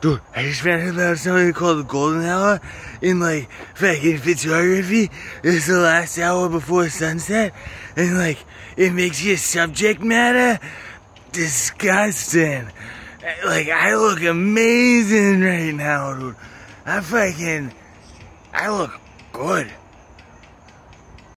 Dude, I just found out about something called the golden hour in like fucking photography. It's the last hour before sunset, and like it makes your subject matter disgusting. Like I look amazing right now, dude. I fucking, I look good.